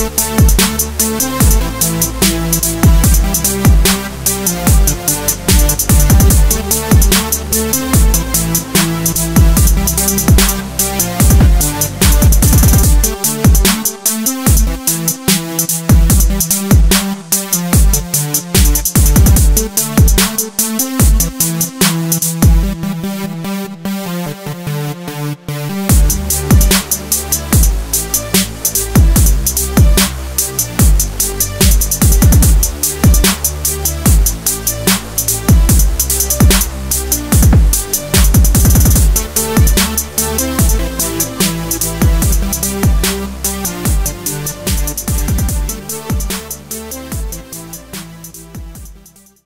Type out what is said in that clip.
Thank you